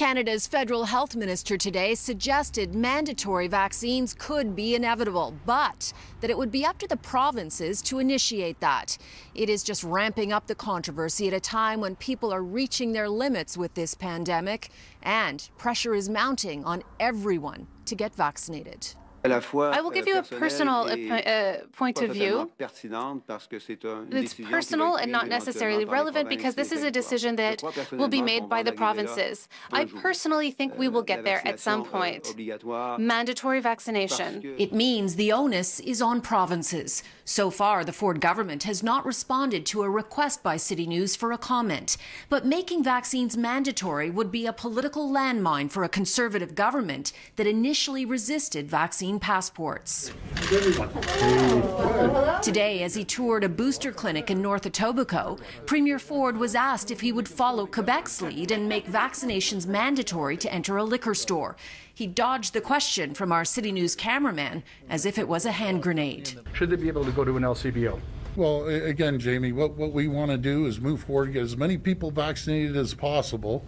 Canada's federal health minister today suggested mandatory vaccines could be inevitable, but that it would be up to the provinces to initiate that. It is just ramping up the controversy at a time when people are reaching their limits with this pandemic and pressure is mounting on everyone to get vaccinated. I will give you a personal uh, point of view. It's personal and not necessarily relevant because this is a decision that will be made by the provinces. I personally think we will get there at some point. Mandatory vaccination. It means the onus is on provinces. So far, the Ford government has not responded to a request by City News for a comment. But making vaccines mandatory would be a political landmine for a conservative government that initially resisted vaccine passports. Today, as he toured a booster clinic in North Etobicoke, Premier Ford was asked if he would follow Quebec's lead and make vaccinations mandatory to enter a liquor store. He dodged the question from our City News cameraman as if it was a hand grenade. Should they be able to go to an LCBO? Well, again, Jamie, what, what we want to do is move forward, get as many people vaccinated as possible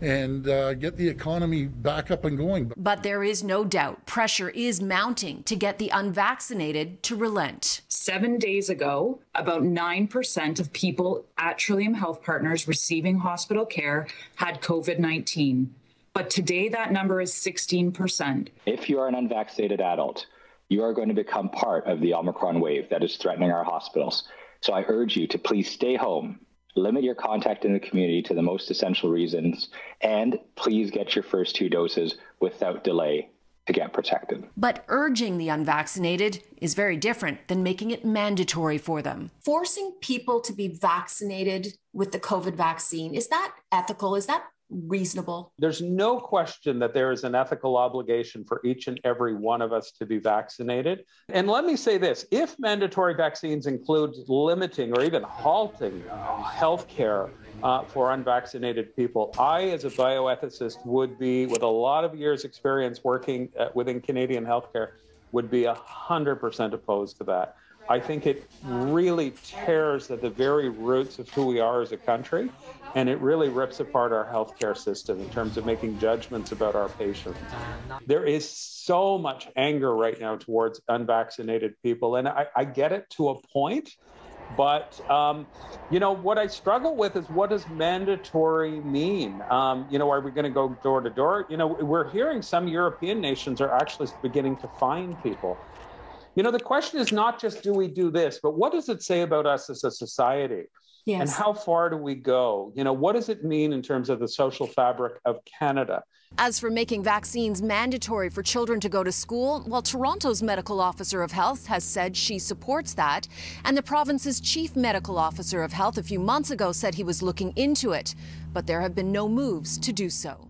and uh, get the economy back up and going. But there is no doubt pressure is mounting to get the unvaccinated to relent. Seven days ago, about 9% of people at Trillium Health Partners receiving hospital care had COVID 19. But today, that number is 16%. If you are an unvaccinated adult, you are going to become part of the Omicron wave that is threatening our hospitals. So I urge you to please stay home, limit your contact in the community to the most essential reasons, and please get your first two doses without delay to get protected. But urging the unvaccinated is very different than making it mandatory for them. Forcing people to be vaccinated with the COVID vaccine, is that ethical? Is that reasonable? There's no question that there is an ethical obligation for each and every one of us to be vaccinated. And let me say this if mandatory vaccines include limiting or even halting health care uh, for unvaccinated people, I, as a bioethicist, would be, with a lot of years' experience working uh, within Canadian healthcare, would be 100% opposed to that. I think it really tears at the very roots of who we are as a country, and it really rips apart our healthcare system in terms of making judgments about our patients. There is so much anger right now towards unvaccinated people, and I, I get it to a point. But um, you know what I struggle with is what does mandatory mean? Um, you know, are we going to go door to door? You know, we're hearing some European nations are actually beginning to fine people. You know, the question is not just do we do this, but what does it say about us as a society? Yes. And how far do we go? You know, what does it mean in terms of the social fabric of Canada? As for making vaccines mandatory for children to go to school, well, Toronto's medical officer of health has said she supports that. And the province's chief medical officer of health a few months ago said he was looking into it. But there have been no moves to do so.